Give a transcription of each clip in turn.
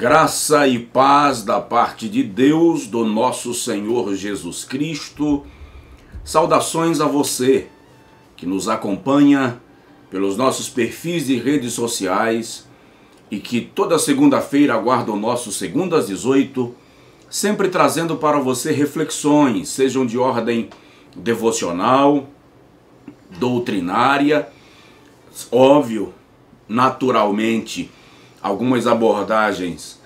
Graça e paz da parte de Deus, do nosso Senhor Jesus Cristo. Saudações a você que nos acompanha pelos nossos perfis de redes sociais e que toda segunda-feira aguarda o nosso Segunda às 18, sempre trazendo para você reflexões, sejam de ordem devocional, doutrinária, óbvio, naturalmente algumas abordagens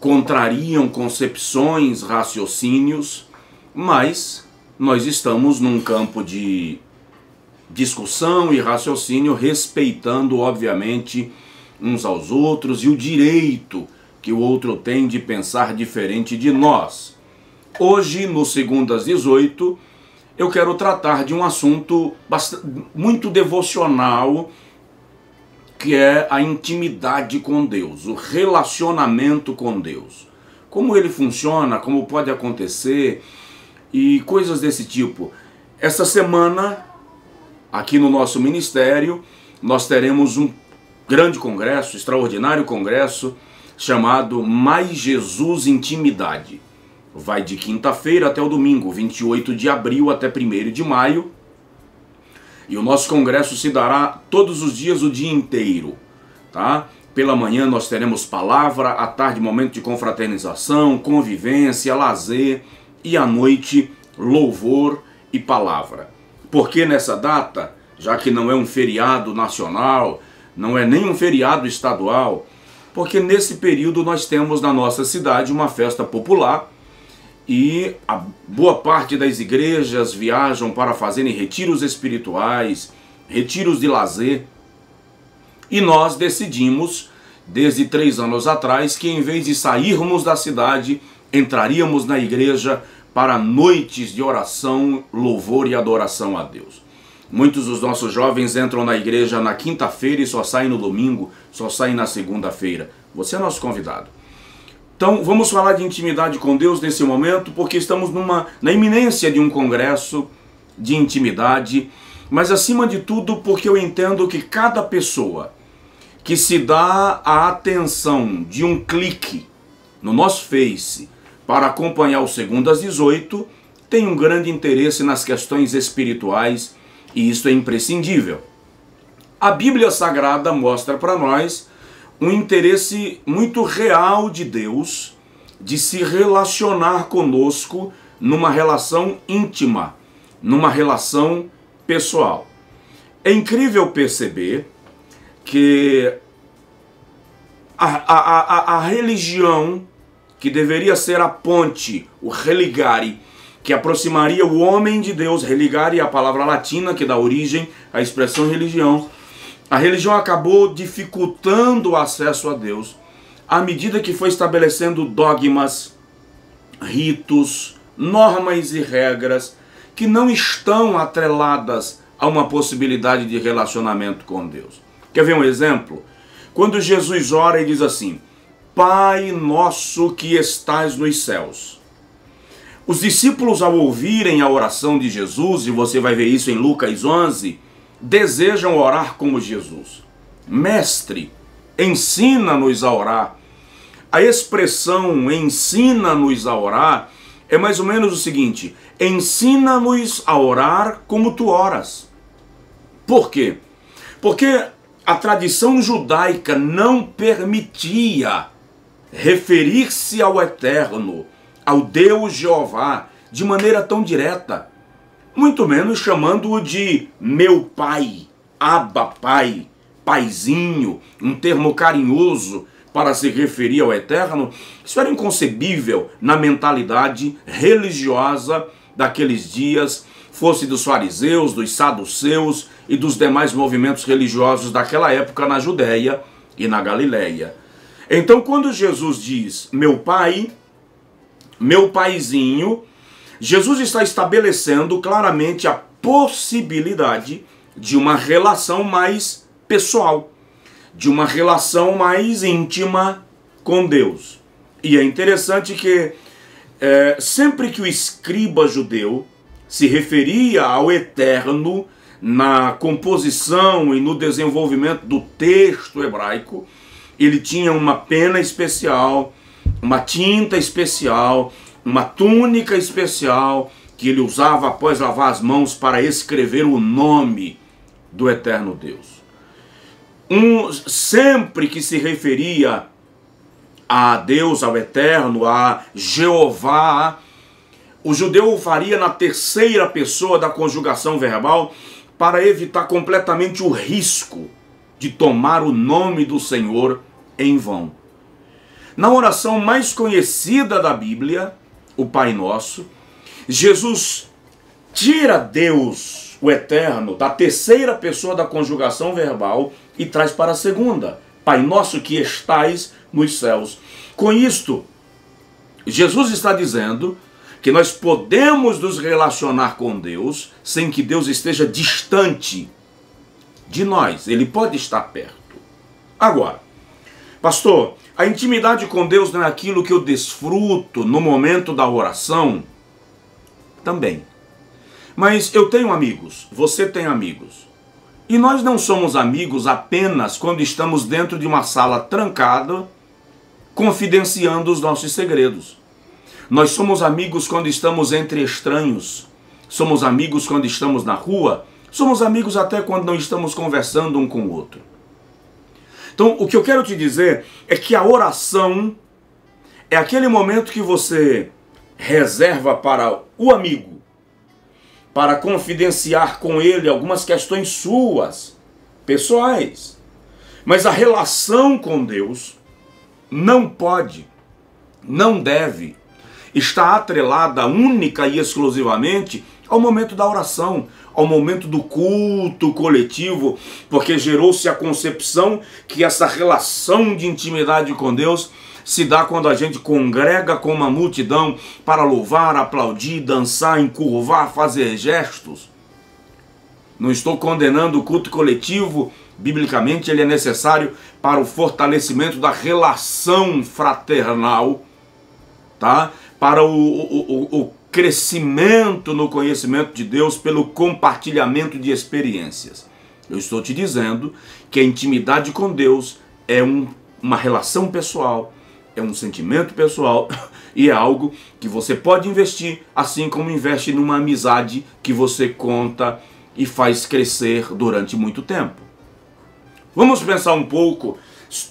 contrariam concepções, raciocínios, mas nós estamos num campo de discussão e raciocínio, respeitando, obviamente, uns aos outros e o direito que o outro tem de pensar diferente de nós. Hoje, no Segundas 18, eu quero tratar de um assunto bastante, muito devocional que é a intimidade com Deus, o relacionamento com Deus. Como ele funciona, como pode acontecer e coisas desse tipo. Essa semana, aqui no nosso ministério, nós teremos um grande congresso, extraordinário congresso, chamado Mais Jesus Intimidade. Vai de quinta-feira até o domingo, 28 de abril até 1 de maio e o nosso congresso se dará todos os dias, o dia inteiro, tá? Pela manhã nós teremos palavra, à tarde momento de confraternização, convivência, lazer e à noite louvor e palavra. Por que nessa data? Já que não é um feriado nacional, não é nem um feriado estadual, porque nesse período nós temos na nossa cidade uma festa popular e a boa parte das igrejas viajam para fazerem retiros espirituais, retiros de lazer. E nós decidimos, desde três anos atrás, que em vez de sairmos da cidade, entraríamos na igreja para noites de oração, louvor e adoração a Deus. Muitos dos nossos jovens entram na igreja na quinta-feira e só saem no domingo, só saem na segunda-feira. Você é nosso convidado. Então, vamos falar de intimidade com Deus nesse momento, porque estamos numa, na iminência de um congresso de intimidade, mas acima de tudo, porque eu entendo que cada pessoa que se dá a atenção de um clique no nosso Face para acompanhar o Segundo às 18 tem um grande interesse nas questões espirituais e isso é imprescindível. A Bíblia Sagrada mostra para nós um interesse muito real de Deus de se relacionar conosco numa relação íntima, numa relação pessoal. É incrível perceber que a, a, a, a religião que deveria ser a ponte, o religare, que aproximaria o homem de Deus, religare é a palavra latina que dá origem à expressão religião, a religião acabou dificultando o acesso a Deus à medida que foi estabelecendo dogmas, ritos, normas e regras que não estão atreladas a uma possibilidade de relacionamento com Deus. Quer ver um exemplo? Quando Jesus ora e diz assim: Pai nosso que estás nos céus. Os discípulos, ao ouvirem a oração de Jesus, e você vai ver isso em Lucas 11, desejam orar como Jesus. Mestre, ensina-nos a orar. A expressão ensina-nos a orar é mais ou menos o seguinte: ensina-nos a orar como tu oras. Por quê? Porque a tradição judaica não permitia referir-se ao Eterno, ao Deus Jeová, de maneira tão direta muito menos chamando-o de meu pai, aba pai, paizinho, um termo carinhoso para se referir ao eterno. Isso era inconcebível na mentalidade religiosa daqueles dias, fosse dos fariseus, dos saduceus e dos demais movimentos religiosos daquela época na Judéia e na Galileia. Então, quando Jesus diz meu pai, meu paizinho, Jesus está estabelecendo claramente a possibilidade de uma relação mais pessoal, de uma relação mais íntima com Deus. E é interessante que é, sempre que o escriba judeu se referia ao eterno na composição e no desenvolvimento do texto hebraico, ele tinha uma pena especial, uma tinta especial, uma túnica especial que ele usava após lavar as mãos para escrever o nome do eterno Deus. Um, sempre que se referia a Deus, ao Eterno, a Jeová, o judeu o faria na terceira pessoa da conjugação verbal para evitar completamente o risco de tomar o nome do Senhor em vão. Na oração mais conhecida da Bíblia, o Pai Nosso, Jesus tira Deus, o Eterno, da terceira pessoa da conjugação verbal e traz para a segunda. Pai Nosso que estais nos céus. Com isto, Jesus está dizendo que nós podemos nos relacionar com Deus sem que Deus esteja distante de nós. Ele pode estar perto. Agora, pastor, a intimidade com Deus não é aquilo que eu desfruto no momento da oração? Também. Mas eu tenho amigos, você tem amigos. E nós não somos amigos apenas quando estamos dentro de uma sala trancada, confidenciando os nossos segredos. Nós somos amigos quando estamos entre estranhos. Somos amigos quando estamos na rua. Somos amigos até quando não estamos conversando um com o outro. Então, o que eu quero te dizer é que a oração é aquele momento que você reserva para o amigo para confidenciar com ele algumas questões suas, pessoais. Mas a relação com Deus não pode, não deve estar atrelada única e exclusivamente ao momento da oração, ao momento do culto coletivo, porque gerou-se a concepção que essa relação de intimidade com Deus se dá quando a gente congrega com uma multidão para louvar, aplaudir, dançar, encurvar, fazer gestos. Não estou condenando o culto coletivo, biblicamente ele é necessário para o fortalecimento da relação fraternal, tá? Para o, o, o crescimento no conhecimento de Deus pelo compartilhamento de experiências. Eu estou te dizendo que a intimidade com Deus é um, uma relação pessoal, é um sentimento pessoal e é algo que você pode investir, assim como investe numa amizade que você conta e faz crescer durante muito tempo. Vamos pensar um pouco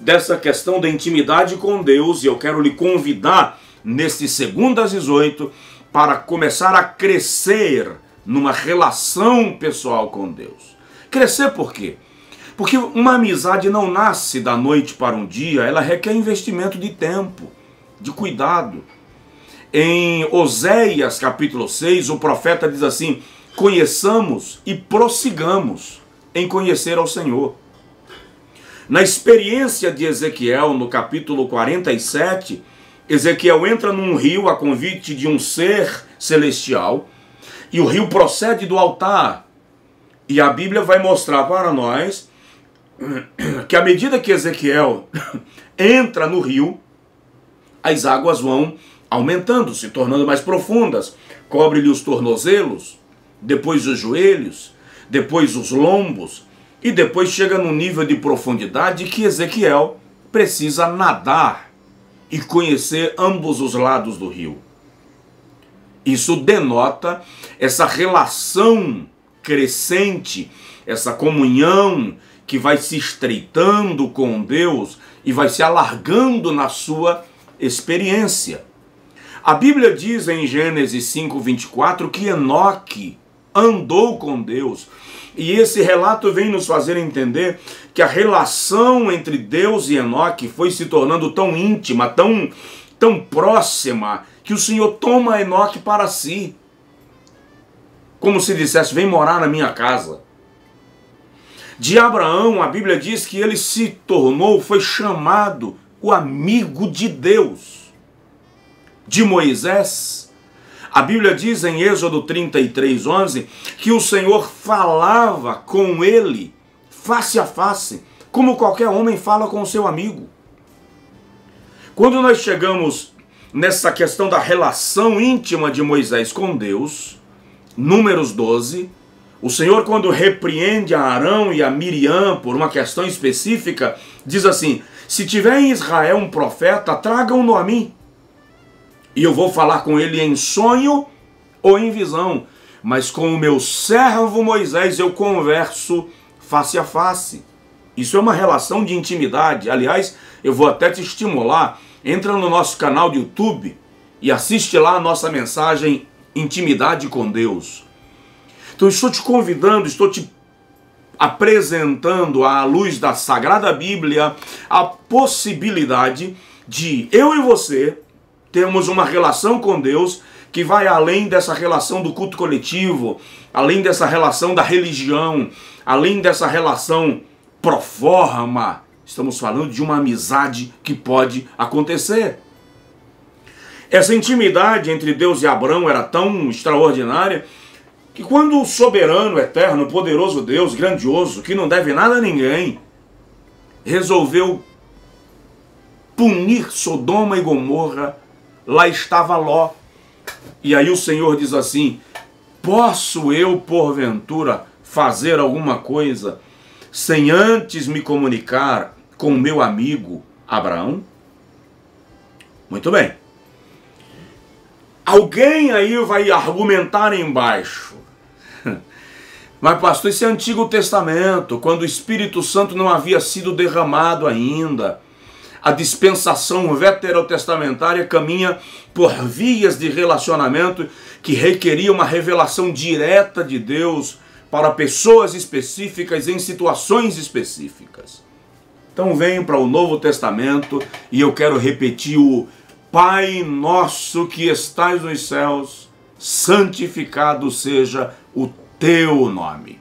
dessa questão da intimidade com Deus e eu quero lhe convidar neste segundo às 18 para começar a crescer numa relação pessoal com Deus. Crescer por quê? Porque uma amizade não nasce da noite para um dia, ela requer investimento de tempo, de cuidado. Em Oséias capítulo 6, o profeta diz assim: conheçamos e prossigamos em conhecer ao Senhor. Na experiência de Ezequiel, no capítulo 47, Ezequiel entra num rio a convite de um ser celestial, e o rio procede do altar. E a Bíblia vai mostrar para nós que à medida que Ezequiel entra no rio, as águas vão aumentando, se tornando mais profundas. Cobre-lhe os tornozelos, depois os joelhos, depois os lombos, e depois chega num nível de profundidade que Ezequiel precisa nadar e conhecer ambos os lados do rio. Isso denota essa relação crescente, essa comunhão que vai se estreitando com Deus e vai se alargando na sua experiência. A Bíblia diz em Gênesis 5:24 que Enoque andou com Deus. E esse relato vem nos fazer entender que a relação entre Deus e Enoque foi se tornando tão íntima, tão, tão próxima, que o Senhor toma Enoque para si. Como se dissesse: Vem morar na minha casa. De Abraão, a Bíblia diz que ele se tornou, foi chamado o amigo de Deus. De Moisés, a Bíblia diz em Êxodo 33, 11, que o Senhor falava com ele face a face, como qualquer homem fala com o seu amigo. Quando nós chegamos nessa questão da relação íntima de Moisés com Deus, Números 12, o Senhor, quando repreende a Arão e a Miriam por uma questão específica, diz assim: Se tiver em Israel um profeta, tragam-no a mim. E eu vou falar com ele em sonho ou em visão. Mas com o meu servo Moisés eu converso face a face. Isso é uma relação de intimidade. Aliás, eu vou até te estimular. Entra no nosso canal de YouTube e assiste lá a nossa mensagem Intimidade com Deus. Então estou te convidando, estou te apresentando à luz da Sagrada Bíblia a possibilidade de eu e você termos uma relação com Deus que vai além dessa relação do culto coletivo, além dessa relação da religião, além dessa relação pro forma. Estamos falando de uma amizade que pode acontecer. Essa intimidade entre Deus e Abraão era tão extraordinária que quando o soberano, eterno, poderoso Deus, grandioso, que não deve nada a ninguém, resolveu punir Sodoma e Gomorra, lá estava Ló. E aí o Senhor diz assim: Posso eu, porventura, fazer alguma coisa sem antes me comunicar com meu amigo Abraão? Muito bem. Alguém aí vai argumentar embaixo. Mas, pastor, isso é Antigo Testamento, quando o Espírito Santo não havia sido derramado ainda. A dispensação veterotestamentária caminha por vias de relacionamento que requeria uma revelação direta de Deus para pessoas específicas em situações específicas. Então venho para o Novo Testamento e eu quero repetir o Pai nosso que estais nos céus, santificado seja o teu nome.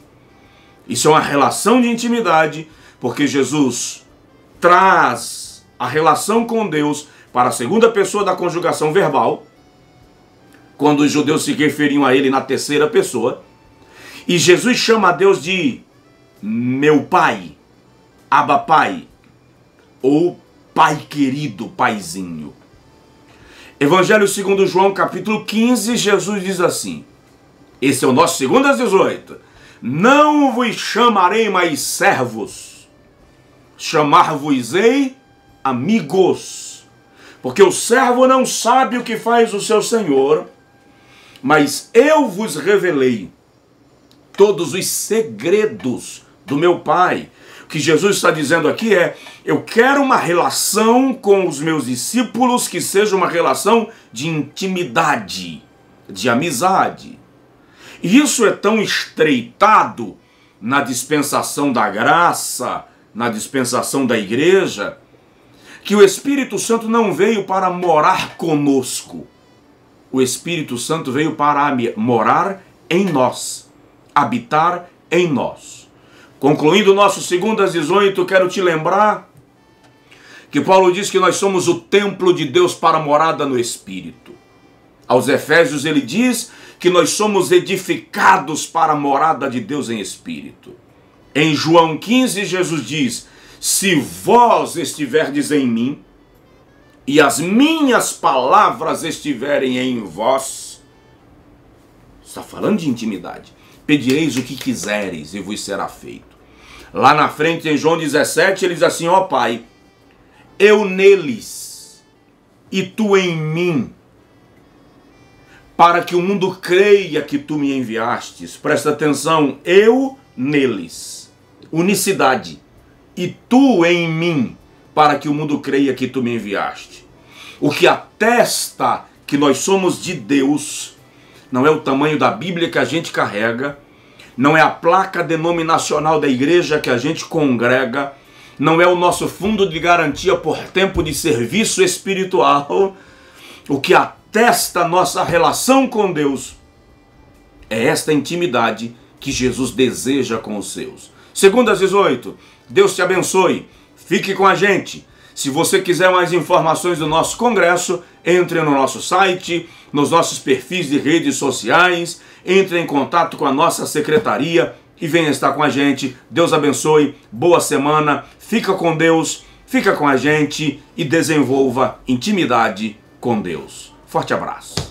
Isso é uma relação de intimidade, porque Jesus traz a relação com Deus para a segunda pessoa da conjugação verbal, quando os judeus se referiam a ele na terceira pessoa, e Jesus chama a Deus de meu pai, Abba Pai, ou Pai querido, Paizinho. Evangelho segundo João, capítulo 15, Jesus diz assim: esse é o nosso segundo às 18. Não vos chamarei mais servos, chamar-vos-ei amigos. Porque o servo não sabe o que faz o seu senhor, mas eu vos revelei todos os segredos do meu Pai. O que Jesus está dizendo aqui é: eu quero uma relação com os meus discípulos que seja uma relação de intimidade, de amizade. E isso é tão estreitado na dispensação da graça, na dispensação da igreja, que o Espírito Santo não veio para morar conosco. O Espírito Santo veio para morar em nós, habitar em nós. Concluindo o nosso segundo às 18, quero te lembrar que Paulo diz que nós somos o templo de Deus para morada no Espírito. Aos Efésios ele diz que nós somos edificados para a morada de Deus em espírito. Em João 15, Jesus diz: Se vós estiverdes em mim, e as minhas palavras estiverem em vós, está falando de intimidade. Pedireis o que quisereis e vos será feito. Lá na frente, em João 17, ele diz assim: Ó Pai, eu neles e tu em mim para que o mundo creia que tu me enviastes. Presta atenção, eu neles, unicidade, e tu em mim, para que o mundo creia que tu me enviaste. O que atesta que nós somos de Deus não é o tamanho da Bíblia que a gente carrega, não é a placa denominacional da igreja que a gente congrega, não é o nosso fundo de garantia por tempo de serviço espiritual. O que atesta testa nossa relação com Deus. É esta intimidade que Jesus deseja com os seus. Segundo às 18, Deus te abençoe. Fique com a gente. Se você quiser mais informações do nosso congresso, entre no nosso site, nos nossos perfis de redes sociais, entre em contato com a nossa secretaria e venha estar com a gente. Deus abençoe. Boa semana. Fica com Deus, fica com a gente e desenvolva intimidade com Deus. Forte abraço.